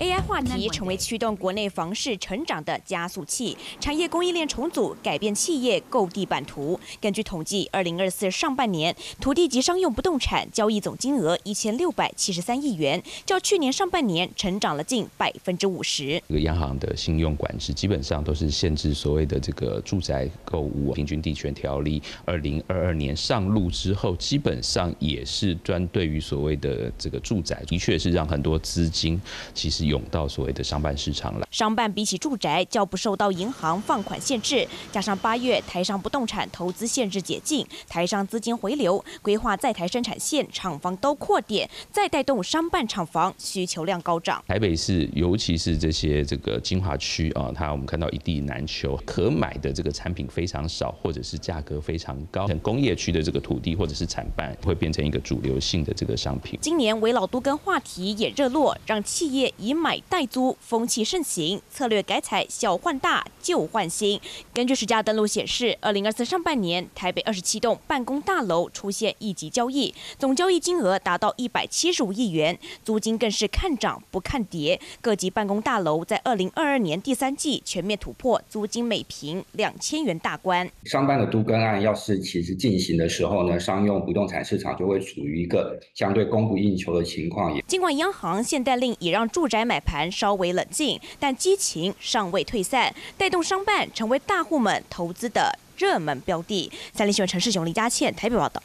AI 话题成为驱动国内房市成长的加速器，产业供应链重组改变企业购地版图。根据统计，二零二四上半年土地及商用不动产交易总金额一千六百七十三亿元，较去年上半年成长了近百分之五十。这个央行的信用管制基本上都是限制所谓的这个住宅购物平均地权条例，二零二二年上路之后，基本上也是专对于所谓的这个住宅，的确是让很多资金其实。涌到所谓的商办市场了。商办比起住宅较不受到银行放款限制，加上八月台商不动产投资限制解禁，台商资金回流，规划在台生产线厂房都扩点，再带动商办厂房需求量高涨。台北市尤其是这些这个精华区啊，它我们看到一地难求，可买的这个产品非常少，或者是价格非常高。工业区的这个土地或者是产办会变成一个主流性的这个商品。今年围老都跟话题也热络，让企业以买代租风气盛行，策略改采小换大、旧换新。根据实价登录显示，二零二四上半年台北二十七栋办公大楼出现一级交易，总交易金额达到一百七十五亿元，租金更是看涨不看跌。各级办公大楼在二零二二年第三季全面突破租金每平两千元大关。商办的都更案要是其实进行的时候呢，商用不动产市场就会处于一个相对供不应求的情况。也尽管央行限贷令也让住宅买盘稍微冷静，但激情尚未退散，带动商办成为大户们投资的热门标的。三立新闻陈世雄、李佳倩台北报道。